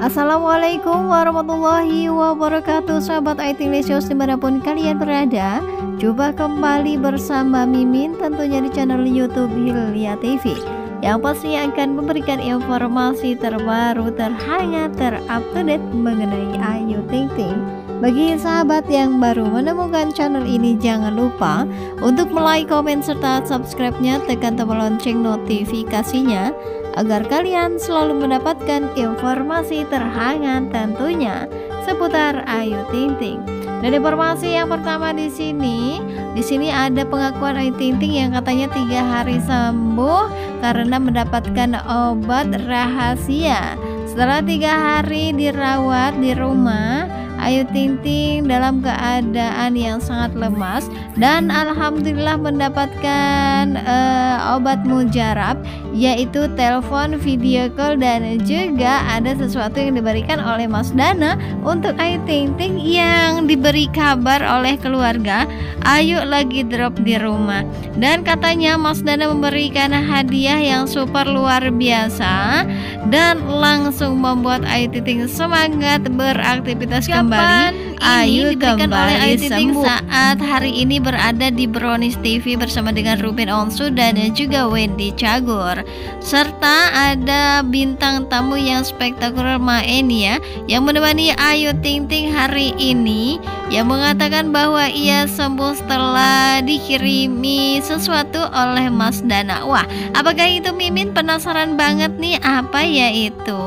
Assalamualaikum warahmatullahi wabarakatuh Sahabat IT Lesios di mana pun kalian berada. Jumpa kembali bersama Mimin tentunya di channel Youtube Hilya TV Yang pasti akan memberikan informasi terbaru, terhangat, terupdate mengenai Ayu Ting Ting bagi sahabat yang baru menemukan channel ini jangan lupa untuk like, komen, serta subscribe-nya tekan tombol lonceng notifikasinya agar kalian selalu mendapatkan informasi terhangat tentunya seputar Ayu Ting Ting. Dan informasi yang pertama di sini, di sini ada pengakuan Ayu Ting Ting yang katanya tiga hari sembuh karena mendapatkan obat rahasia. Setelah tiga hari dirawat di rumah, Ayu Ting Ting dalam keadaan yang sangat lemas dan alhamdulillah mendapatkan uh, obat mujarab yaitu telepon video call dan juga ada sesuatu yang diberikan oleh Mas Dana untuk Ayu Ting Ting yang diberi kabar oleh keluarga Ayu lagi drop di rumah. Dan katanya Mas Dana memberikan hadiah yang super luar biasa dan langsung membuat Ayu Ting Ting semangat beraktivitas kembali Ayu kembali oleh Ayu sembuh saat hari ini berada di Brownies TV bersama dengan Ruben Onsu dan juga Wendy Cagur. Serta ada bintang tamu yang spektakuler main ya yang menemani Ayu Ting Ting hari ini yang mengatakan bahwa ia sembuh setelah dikirimi sesuatu oleh Mas Dana. Wah apakah itu Mimin? Penasaran banget nih apa ya itu?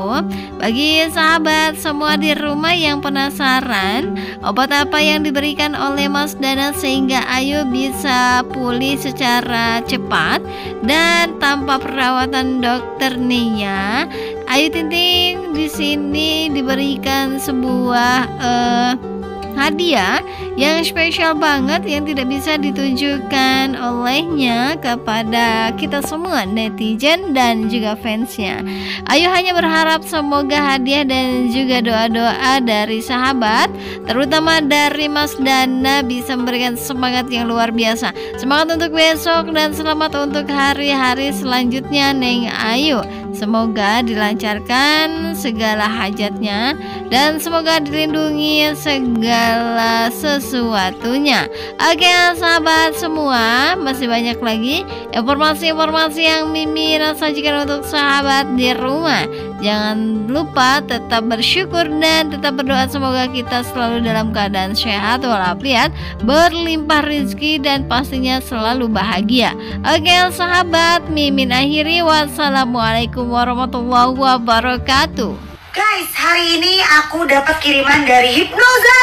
Bagi sahabat semua di rumah yang penasaran obat apa yang diberikan oleh Mas Dana sehingga Ayu bisa pulih secara cepat dan tanpa perawatan dokter nih ya. Ayu Tinting di sini diberikan sebuah uh, hadiah yang spesial banget yang tidak bisa ditujukan olehnya kepada kita semua netizen dan juga fansnya. Ayo hanya berharap semoga hadiah dan juga doa-doa dari sahabat terutama dari Mas Dana bisa memberikan semangat yang luar biasa. Semangat untuk besok dan selamat untuk hari-hari selanjutnya Neng Ayu Semoga dilancarkan segala hajatnya dan semoga dilindungi segala sesuatunya. Oke, sahabat semua, masih banyak lagi informasi-informasi yang Mimi sajikan untuk sahabat di rumah. Jangan lupa tetap bersyukur dan tetap berdoa semoga kita selalu dalam keadaan sehat walafiat, berlimpah rezeki dan pastinya selalu bahagia. Oke, sahabat, Mimin akhiri wassalamualaikum warahmatullahi wabarakatuh. Guys, hari ini aku dapat kiriman dari Hipnoza.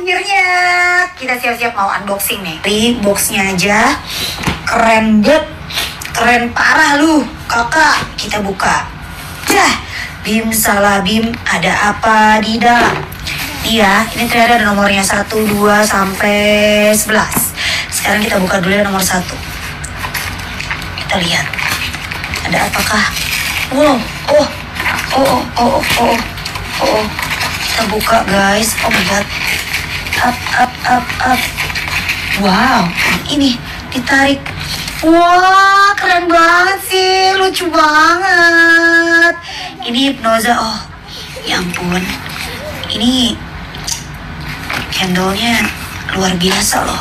Akhirnya kita siap-siap mau unboxing nih. Di boxnya aja keren banget Keren parah lu, kakak. Kita buka. Dah, bim salah bim, ada apa di dalam? Iya, ini ternyata ada nomornya 1, 2, sampai 11. Sekarang kita buka dulu nomor 1. Kita lihat. Ada apakah? Wow, oh, oh, oh, oh, oh, oh, oh. Kita buka guys. Oh my god. Up, up, up, up. Wow, ini ditarik Wah, keren banget sih, lucu banget. Ini hipnoza, oh, ya ampun. Ini candlenya luar biasa loh.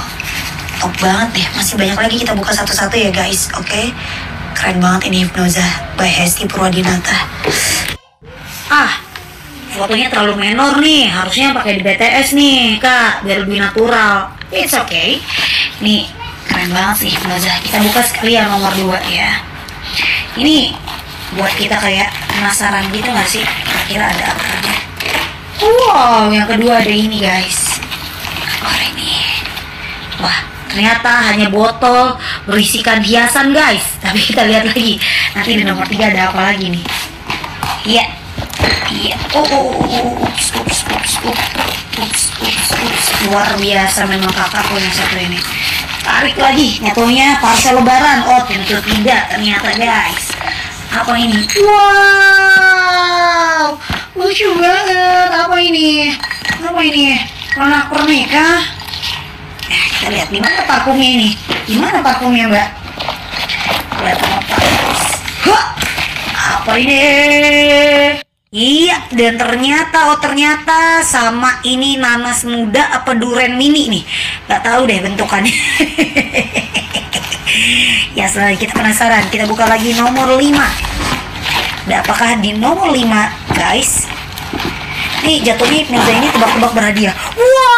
Top banget deh, masih banyak lagi kita buka satu-satu ya guys, oke? Okay? Keren banget ini hipnoza by Hesti Purwadinata. Ah, fotonya terlalu menor nih, harusnya pakai di BTS nih, kak, biar lebih natural. It's okay. Nih, keren banget sih Plaza kita buka sekalian nomor dua ya. Ini buat kita kayak penasaran gitu gak sih? Kira-kira ada apa aja? Wow yang kedua ada ini guys. Apa ini. Wah ternyata hanya botol berisikan hiasan guys. Tapi kita lihat lagi. Nanti di nomor tiga ada apa lagi nih? Iya. Iya. Oh, oh, oh, oh. Ups, ups, ups, ups, ups, ups, ups. luar biasa memang kakak punya satu ini tarik lagi. Nyatunya parcel lebaran. Oh tentu tidak ternyata guys. Apa ini? Wow! Lucu banget. Apa ini? Apa ini? Warna pernik nah kita lihat. Di mana parfumnya ini? Di mana parfumnya mbak? Lihat apa apa ini? Iya, dan ternyata, oh ternyata sama ini nanas muda apa duren mini nih. Gak tahu deh bentukannya. ya setelah kita penasaran, kita buka lagi nomor 5. Dan apakah di nomor 5, guys? Nih jatuhnya hipnoza ini tebak-tebak berhadiah. Wow!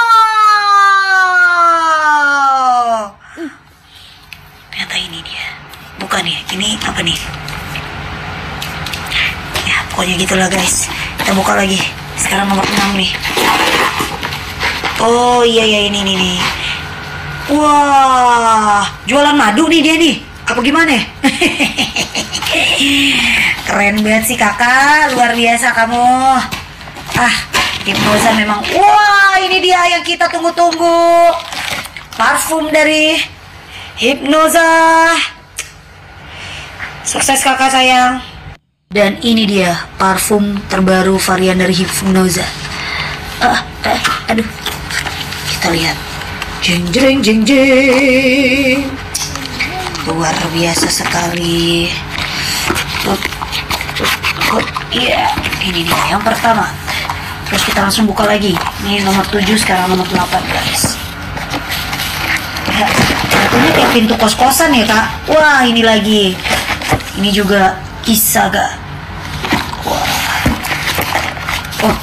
Ternyata ini dia. Bukan ya, ini apa nih? Ya, pokoknya gitulah guys. Kita buka lagi. Sekarang nomor 6 nih. Oh iya iya ini nih nih. Wah, jualan madu nih dia nih. Apa gimana? Keren banget sih kakak, luar biasa kamu. Ah, Hipnoza memang. Wah, ini dia yang kita tunggu-tunggu. Parfum dari Hipnoza. Sukses kakak sayang. Dan ini dia parfum terbaru varian dari Hipnoza. Ah, ah, aduh. Kita lihat. Jeng jeng jeng jeng. Luar biasa sekali. Iya, ini dia yang pertama. Terus kita langsung buka lagi. Ini nomor 7 sekarang nomor 8 guys. Ya, jatuhnya kayak pintu kos-kosan ya kak. Wah ini lagi. Ini juga Kisaga. Wah. Oh,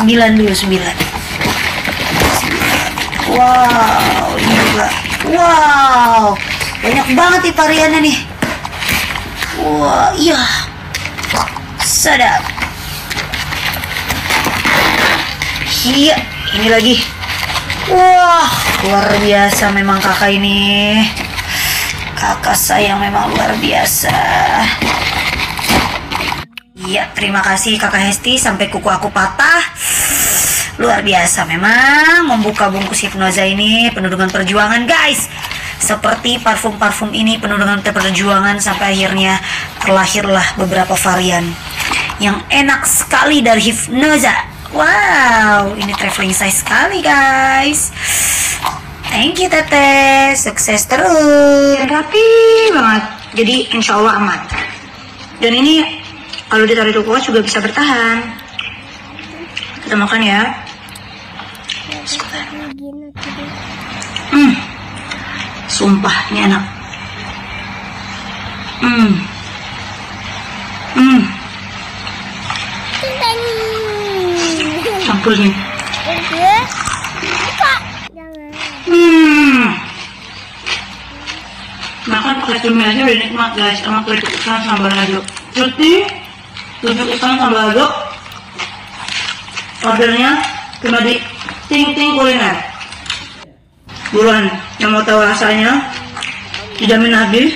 9 dulu 9. Wow, ini juga. Wow, banyak banget nih variannya nih. Wah, iya. Sedap. Iya, ini lagi. Wah, luar biasa memang kakak ini. Kakak saya memang luar biasa. Iya, terima kasih kakak Hesti sampai kuku aku patah. Luar biasa memang membuka bungkus hipnoza ini penuh dengan perjuangan guys. Seperti parfum-parfum ini penuh dengan perjuangan sampai akhirnya terlahirlah beberapa varian yang enak sekali dari hipnoza. Wow, ini traveling size sekali guys. Thank you teteh, sukses terus. Rapi banget, jadi insya Allah aman. Dan ini kalau ditaruh di kulkas juga bisa bertahan. Kita makan ya. Hmm, sumpah ini enak. Hmm, hmm, campurnya. Hmm. Makan cumi aja udah nikmat guys sama keripik ikan sambal lado. Cuti, keripik ikan sambal lado. Ordernya cuma di Ting Ting Kuliner. Buruan yang mau tahu rasanya, dijamin habis.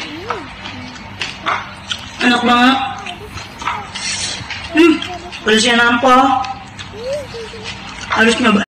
Enak banget. Hmm, pedasnya nampol. Harus nyoba.